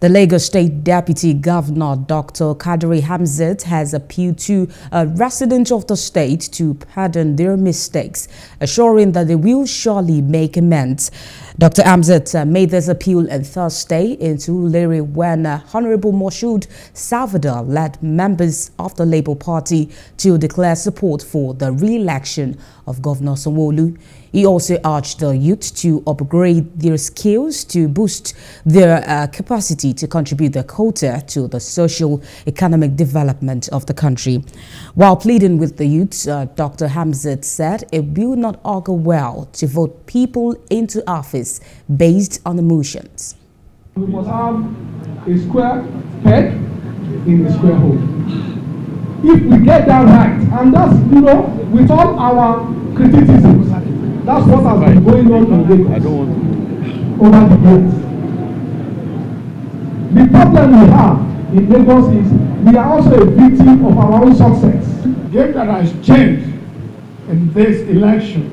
The Lagos State Deputy Governor Dr. Kadri Hamzat has appealed to uh, residents of the state to pardon their mistakes, assuring that they will surely make amends. Dr. Hamzat uh, made this appeal on Thursday in Surulere when uh, Honorable Moshood Salvador led members of the Labour Party to declare support for the re-election of Governor Sanwo-Olu. He also urged the youth to upgrade their skills to boost their uh, capacity to contribute their quota to the social economic development of the country. While pleading with the youth, uh, Dr. Hamzat said it will not augur well to vote people into office based on emotions. We must have a square peg in a square hole. If we get that right, and that's, you know, with all our criticisms, that's what has been going on in Lagos over the years. Problem we have in Lagos is we are also a victim of our own success. The game that has changed in this election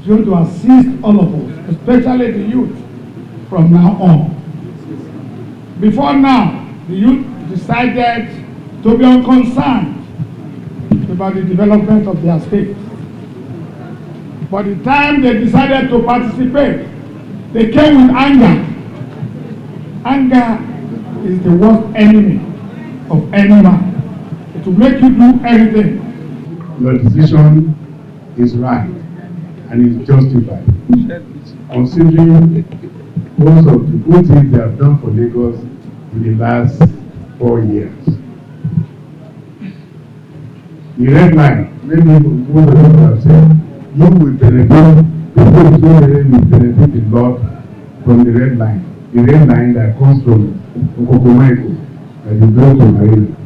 is going to assist all of us, especially the youth, from now on. Before now, the youth decided to be unconcerned about the development of their state. By the time they decided to participate, they came with anger. Anger is the worst enemy of any man. It will make you do anything. Your decision is right and is justified. Considering most of the good things they have done for Lagos in the last four years. The red line, maybe most of you have said, you will benefit, people will benefit a lot from the red line. Irene ainda construiu o cocô mágico, ajudando na marido.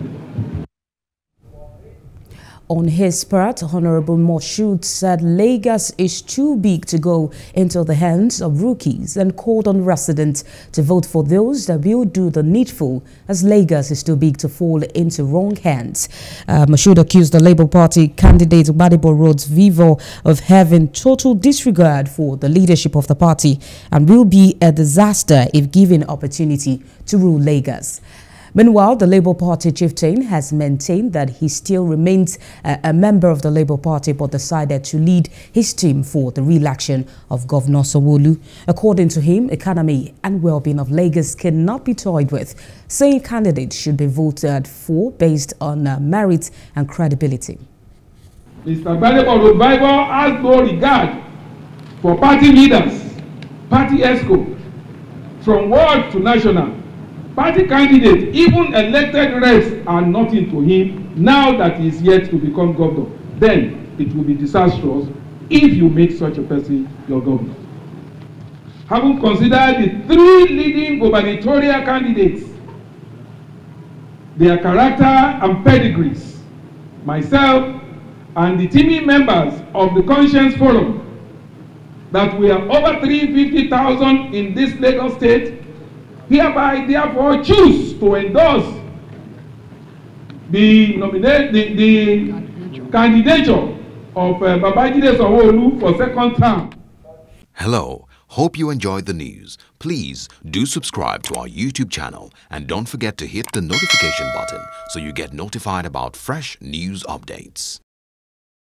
On his part, Honorable Moshood said Lagos is too big to go into the hands of rookies and called on residents to vote for those that will do the needful as Lagos is too big to fall into wrong hands. Uh, Moshood accused the Labour Party candidate Gbadebo Rhodes Vivour of having total disregard for the leadership of the party and will be a disaster if given opportunity to rule Lagos. Meanwhile, the Labour Party chieftain has maintained that he still remains a, a member of the Labour Party but decided to lead his team for the re-election of Governor Sanwo-Olu. According to him, economy and well-being of Lagos cannot be toyed with, saying candidates should be voted for based on uh, merit and credibility. Mr. Gbadebo Rhodes-Vivour has no regard for party leaders, party EXCO, from world to national. Party candidates, even elected reps, are nothing to him now that he is yet to become governor. Then it will be disastrous if you make such a person your governor. Having considered the three leading gubernatorial candidates, their character and pedigrees, myself and the teaming members of the Conscience Forum, that we are over 350,000 in this Lagos state hereby therefore choose to endorse the nominate the, the candidature of uh, Babajide Sanwo-Olu for second term. Hello. Hope you enjoyed the news. Please do subscribe to our YouTube channel and don't forget to hit the notification button so you get notified about fresh news updates.